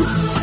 you.